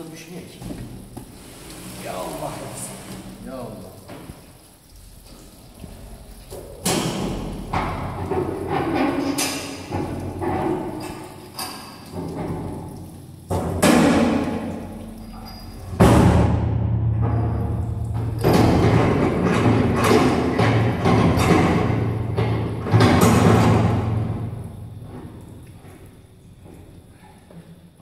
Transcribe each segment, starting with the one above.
возмущены этим.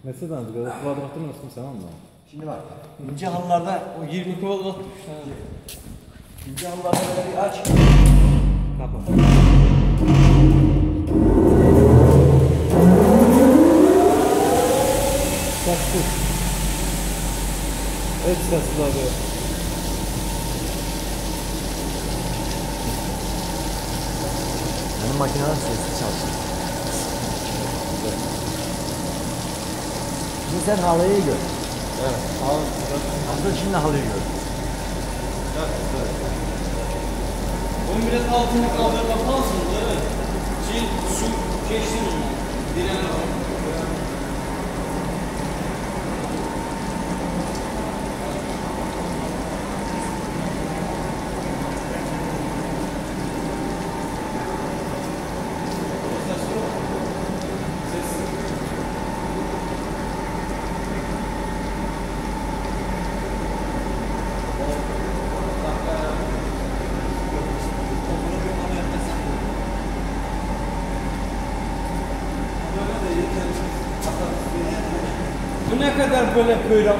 Neçə dənə qədər kvadratı nasıl sən anla? Şimdi bak. İnce halılarda o 20 kvadrat düştü. ince halılarda böyle bir aç. Qapı. Səssiz. Heç səssiz abi. Benim makineler sessiz çalışıyor. Şimdi sen halıyı gör. Evet. Al. Hazır şimdi halıyı gör. Bunun biraz altını kaldır kapansın değil mi? Şey, su geçsin onu. Ne kadar böyle böyle